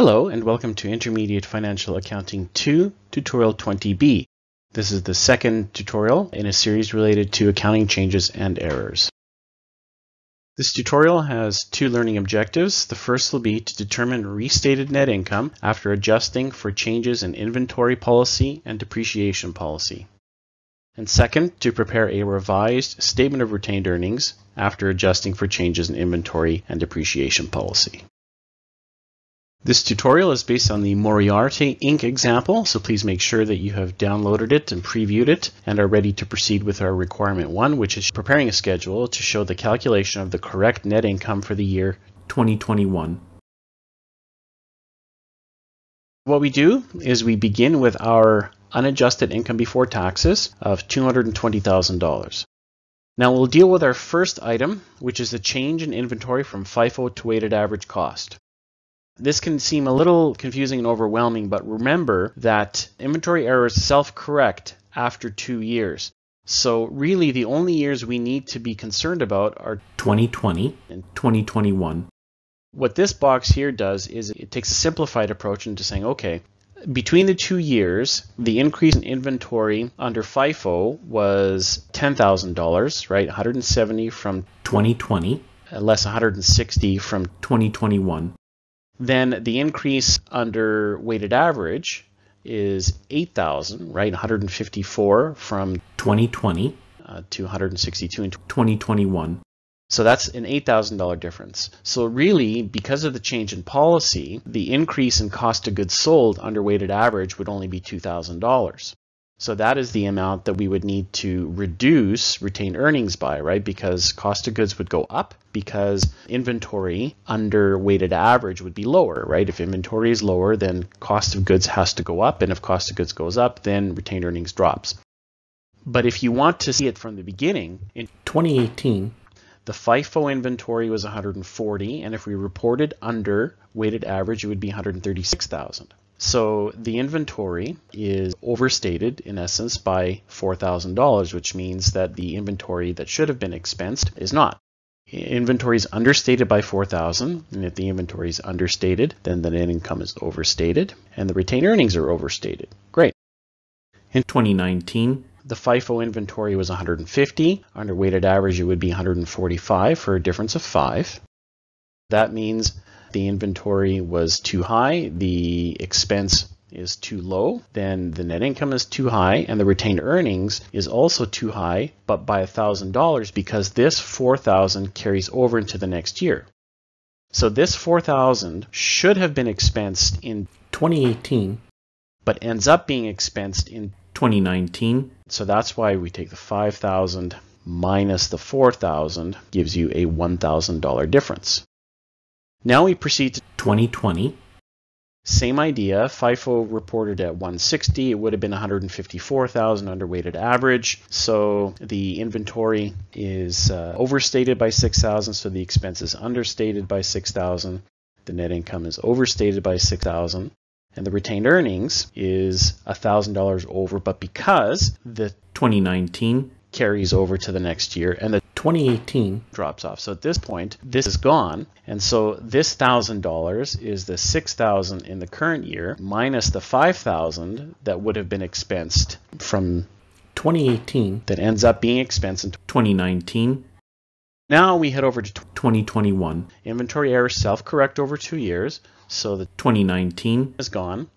Hello and welcome to Intermediate Financial Accounting 2, Tutorial 20b. This is the second tutorial in a series related to accounting changes and errors. This tutorial has two learning objectives. The first will be to determine restated net income after adjusting for changes in inventory policy and depreciation policy. And second, to prepare a revised statement of retained earnings after adjusting for changes in inventory and depreciation policy. This tutorial is based on the Moriarty Inc. example, so please make sure that you have downloaded it and previewed it and are ready to proceed with our requirement one, which is preparing a schedule to show the calculation of the correct net income for the year 2021. What we do is we begin with our unadjusted income before taxes of $220,000. Now we'll deal with our first item, which is the change in inventory from FIFO to weighted average cost. This can seem a little confusing and overwhelming, but remember that inventory errors self-correct after two years. So really the only years we need to be concerned about are 2020 and 2021. What this box here does is it takes a simplified approach into saying, okay, between the two years, the increase in inventory under FIFO was $10,000, right? 170 from 2020, less 160 from 2021. Then the increase under weighted average is 8,000, right? 154 from 2020 uh, to 162 in 2021. So that's an $8,000 difference. So really, because of the change in policy, the increase in cost of goods sold under weighted average would only be $2,000. So that is the amount that we would need to reduce retained earnings by, right? Because cost of goods would go up because inventory under weighted average would be lower, right? If inventory is lower, then cost of goods has to go up. And if cost of goods goes up, then retained earnings drops. But if you want to see it from the beginning, in 2018, the FIFO inventory was 140, and if we reported under weighted average, it would be 136,000. So the inventory is overstated in essence by $4,000, which means that the inventory that should have been expensed is not. Inventory is understated by 4,000, and if the inventory is understated, then the net income is overstated, and the retained earnings are overstated. Great. In 2019, the FIFO inventory was 150. Under weighted average, it would be 145 for a difference of 5. That means the inventory was too high, the expense is too low, then the net income is too high, and the retained earnings is also too high, but by $1,000 because this 4000 carries over into the next year. So this 4000 should have been expensed in 2018, but ends up being expensed in 2019. So that's why we take the 5000 minus the 4000 gives you a $1,000 difference. Now we proceed to 2020. Same idea. FIFO reported at 160. It would have been 154,000 underweighted average. So the inventory is uh, overstated by 6,000. So the expense is understated by 6,000. The net income is overstated by 6,000. And the retained earnings is $1,000 over. But because the 2019 carries over to the next year and the 2018 drops off. So at this point, this is gone. And so this $1,000 is the 6,000 in the current year minus the 5,000 that would have been expensed from 2018 that ends up being expensed in 2019. Now we head over to 2021. Inventory errors self-correct over two years. So the 2019 is gone.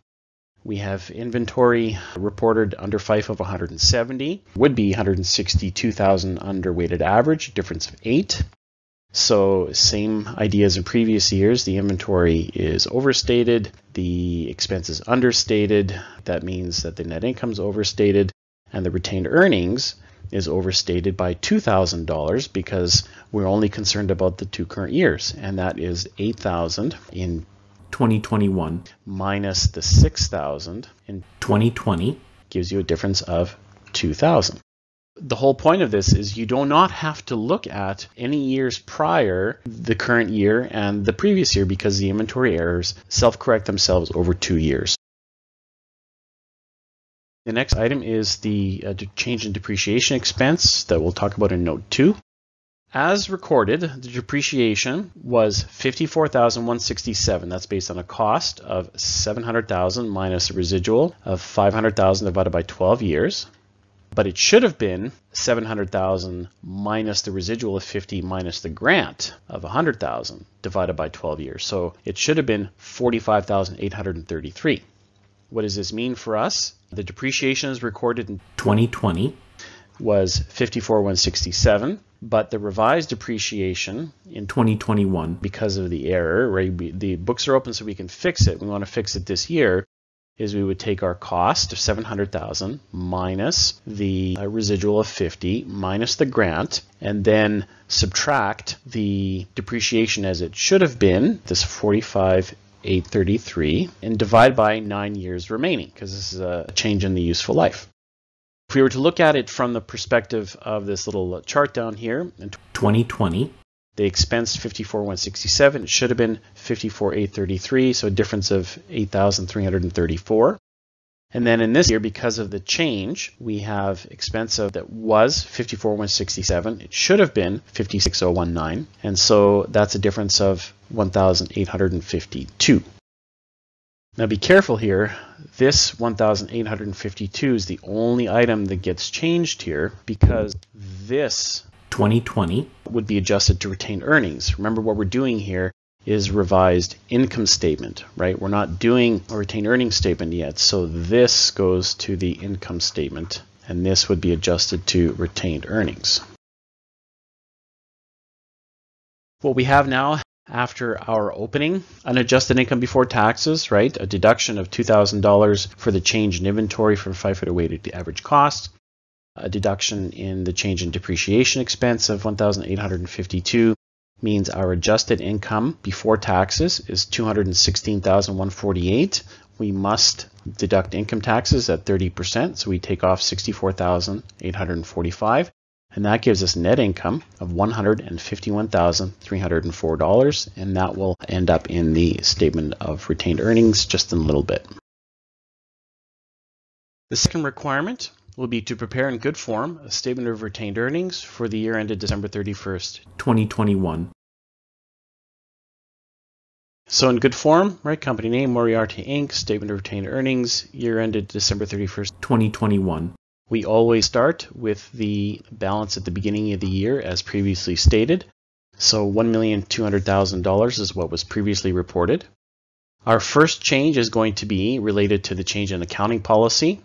We have inventory reported under FIFO of 170, would be 162,000 underweighted average, difference of 8. So same idea as in previous years, the inventory is overstated, the expense is understated, that means that the net income is overstated, and the retained earnings is overstated by $2,000 because we're only concerned about the two current years, and that is 8,000 in 2021 minus the 6,000 in 2020 gives you a difference of 2,000. The whole point of this is you do not have to look at any years prior the current year and the previous year because the inventory errors self-correct themselves over two years. The next item is the uh, change in depreciation expense that we'll talk about in note 2. As recorded, the depreciation was 54,167. That's based on a cost of 700,000 minus a residual of 500,000 divided by 12 years. But it should have been 700,000 minus the residual of 50 minus the grant of 100,000 divided by 12 years. So it should have been 45,833. What does this mean for us? The depreciation is recorded in 2020 was 54,167 but the revised depreciation in 2021 because of the error, right? We, the books are open so we can fix it. We want to fix it this year. Is we would take our cost of 700,000 minus the uh, residual of 50 minus the grant and then subtract the depreciation as it should have been, this 45 833 and divide by 9 years remaining because this is a change in the useful life. If we were to look at it from the perspective of this little chart down here, in 2020, they expensed 54,167. It should have been 54,833, so a difference of 8,334. And then in this year, because of the change, we have expense of that was 54,167. It should have been 56,019. And so that's a difference of 1,852. Now be careful here. This 1,852 is the only item that gets changed here because this 2020 would be adjusted to retained earnings. Remember what we're doing here is revised income statement, right? We're not doing a retained earnings statement yet. So this goes to the income statement and this would be adjusted to retained earnings. What we have now after our opening unadjusted income before taxes, right? A deduction of $2,000 for the change in inventory from FIFO to weighted average cost, a deduction in the change in depreciation expense of 1,852 means our adjusted income before taxes is 216,148. We must deduct income taxes at 30%, so we take off 64,845 and that gives us net income of $151,304 and that will end up in the statement of retained earnings just in a little bit. The second requirement will be to prepare in good form a statement of retained earnings for the year ended December 31st, 2021. So in good form, right, company name Moriarty Inc., statement of retained earnings, year ended December 31st, 2021. We always start with the balance at the beginning of the year as previously stated. So $1,200,000 is what was previously reported. Our first change is going to be related to the change in accounting policy.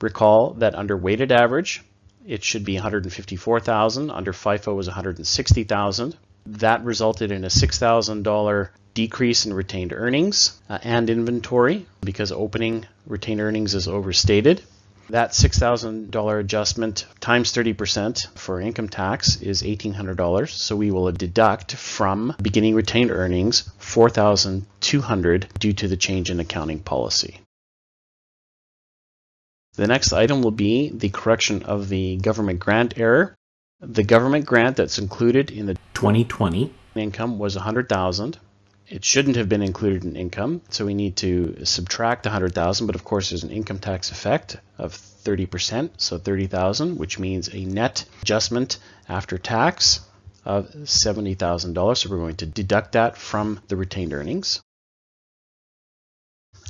Recall that under weighted average, it should be 154,000. Under FIFO was 160,000. That resulted in a $6,000 decrease in retained earnings uh, and inventory because opening retained earnings is overstated. That $6,000 adjustment times 30% for income tax is $1,800. So we will deduct from beginning retained earnings 4,200 due to the change in accounting policy. The next item will be the correction of the government grant error. The government grant that's included in the 2020 income was 100,000 it shouldn't have been included in income, so we need to subtract 100,000, but of course there's an income tax effect of 30%, so 30,000, which means a net adjustment after tax of $70,000. So we're going to deduct that from the retained earnings.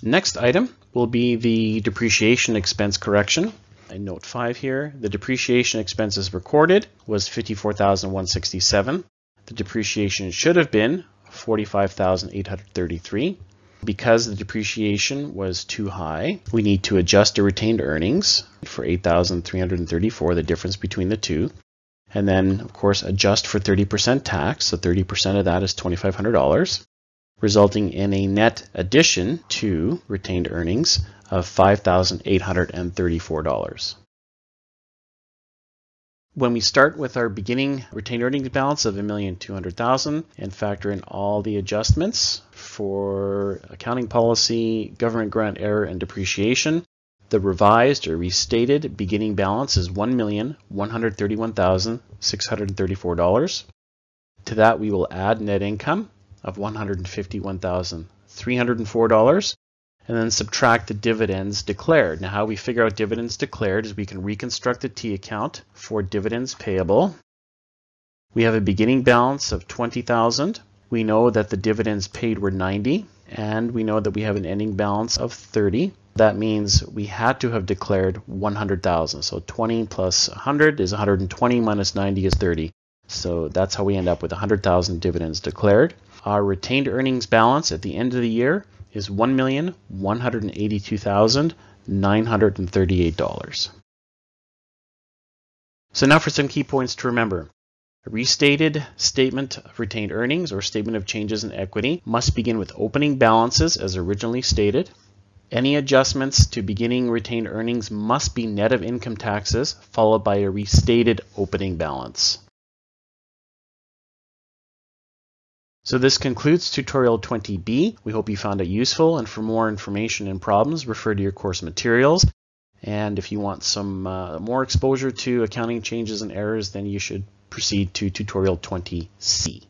Next item will be the depreciation expense correction. In note 5 here, the depreciation expenses recorded was 54,167. The depreciation should have been 45,833. Because the depreciation was too high, we need to adjust the retained earnings for 8,334, the difference between the two. And then, of course, adjust for 30% tax. So 30% of that is $2,500, resulting in a net addition to retained earnings of $5,834 when we start with our beginning retained earnings balance of 1,200,000 and factor in all the adjustments for accounting policy, government grant error, and depreciation, the revised or restated beginning balance is $1,131,634. To that, we will add net income of $151,304 and then subtract the dividends declared. Now how we figure out dividends declared is we can reconstruct the T account for dividends payable. We have a beginning balance of 20,000. We know that the dividends paid were 90 and we know that we have an ending balance of 30. That means we had to have declared 100,000. So 20 plus 100 is 120 minus 90 is 30. So that's how we end up with 100,000 dividends declared. Our retained earnings balance at the end of the year is $1,182,938. So now for some key points to remember. A restated statement of retained earnings or statement of changes in equity must begin with opening balances as originally stated. Any adjustments to beginning retained earnings must be net of income taxes followed by a restated opening balance. So this concludes tutorial 20b. We hope you found it useful and for more information and problems refer to your course materials. And if you want some uh, more exposure to accounting changes and errors then you should proceed to tutorial 20c.